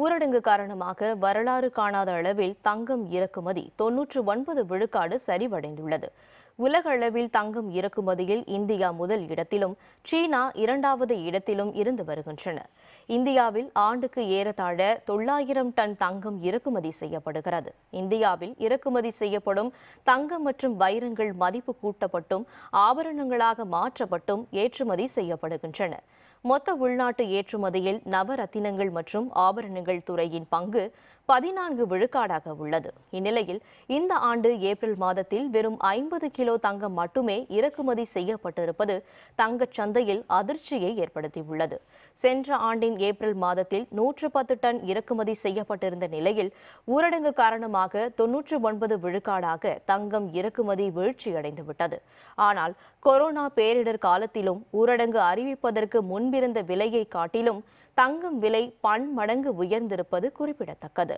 ஊரடங்கு காரணமாக வரலாறு காணாத அளவில் தங்கம் இறக்குமதி தொன்னூற்று ஒன்பது விழுக்காடு சரிவடைந்துள்ளது. உலக அளவில் தங்கம் இறக்குமதியில் இந்தியா முதல் இடத்திலும் சீனா இரண்டாவது இடத்திலும் இருந்து வருகின்றன. இந்தியாவில் ஆண்டுக்கு ஏறத்தாழ தொள்ளாயிரம் டன் தங்கம் இறக்குமதி செய்யப்படுகிறது. இந்தியாவில் இறக்குமதி செய்யப்படும் தங்கம் மற்றும் வைரங்கள் மதிப்பு கூட்டப்பட்டும் ஆபரணங்களாக மாற்றப்பட்டும் ஏற்றுமதி செய்யப்படுகின்றன. மொத்த உள்நாட்டு ஏற்றுமதியில் நவரத்தினங்கள் மற்றும் ஆபரணங்கள் துறையின் பங்கு பதினான்கு விழுக்காடாக உள்ளது. இந்நிலையில் இந்த ஆண்டு ஏப்ரல் மாதத்தில் வெறும் ஐம்பது கிலோ தங்கம் மட்டுமே இறக்குமதி செய்யப்பட்டிருப்பது தங்கச் சந்தையில் அதிர்ச்சியை ஏற்படுத்தியுள்ளது. சென்ற ஆண்டின் ஏப்ரல் மாதத்தில் நூற்று பத்து டன் இறக்குமதி செய்யப்பட்டிருந்த நிலையில் ஊரடங்கு காரணமாக தொன்னூற்று ஒன்பது விழுக்காடாக தங்கம் இறக்குமதி வீழ்ச்சியடைந்துவிட்டது. ஆனால் கொரோனா பேரிடர் காலத்திலும் ஊரடங்கு அறிவிப்பதற்கு முன் முன்பிருந்த விலையை காட்டிலும் தங்கம் விலை பன்மடங்கு உயர்ந்திருப்பது குறிப்பிடத்தக்கது.